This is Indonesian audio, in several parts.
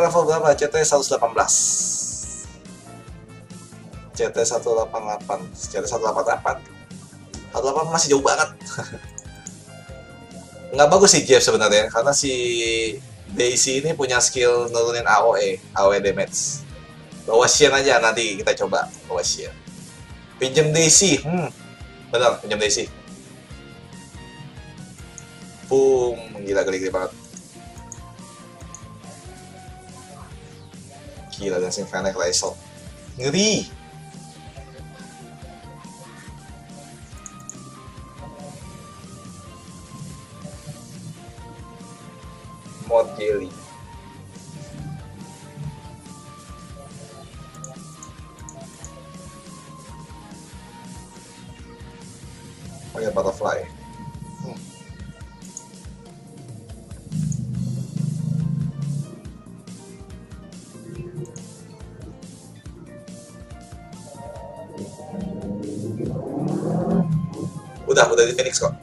level berapa? CT 118 CT 188 CT 188 188 masih jauh banget. Nggak bagus sih Jeff sebenarnya karena si Daisy ini punya skill nurunin AOE AOE damage. Bawa Shen aja nanti kita coba bawa Shen pinjem Daisy hmm. Benar pinjem Daisy. Boom gila geli-geli banget gila dancing Fennec Lysol ngeri mod jelly Oh ya butterfly. Hmm. Udah, udah di Phoenix kok.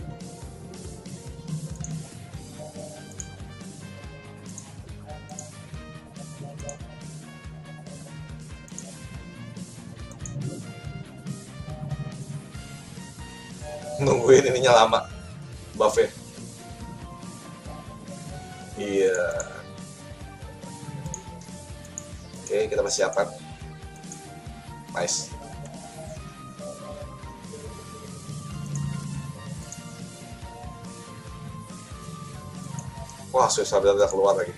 nungguin ininya lama buffnya iya. Oke kita persiapan. Nice wah susah benar keluar lagi.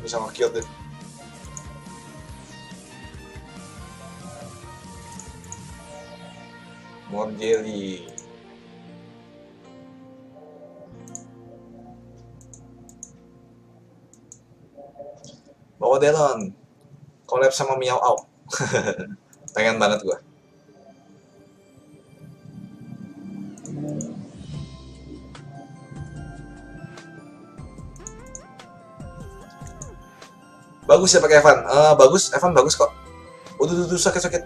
Bisa nge-kill deh. More Bawa Delon Collab sama Miao Au Pengen banget gua Bagus ya pakai Evan. Eh, bagus, Evan bagus kok. Udah, udah, sakit, sakit.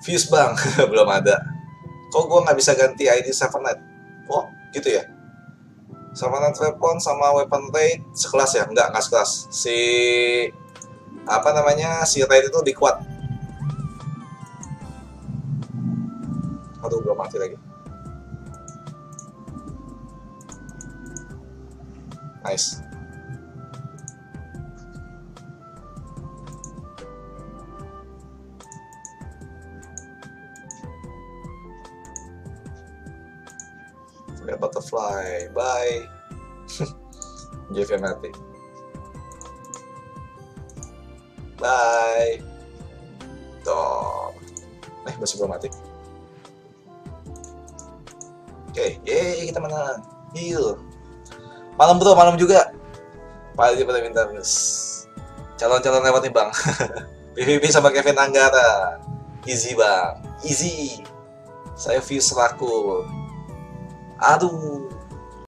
Fuse bang, belum ada. Kok gua nggak bisa ganti ID Seven? Oh, gitu ya. Night Weapon sama Weapon Raid sekelas ya? Enggak, nggak sekelas. Si apa namanya si Raid itu lebih kuat. Aduh, belum mati lagi. Nice. Forget butterfly. Bye. JV mati. Bye. Tuh. Eh, masih belum mati. Oke, yeay kita menang. Heal. Malam bro, malam juga. Paling pada minta Calon-calon lewat nih bang. PVP sama Kevin Anggara. Easy bang. Easy. Saya view selaku. Aduh.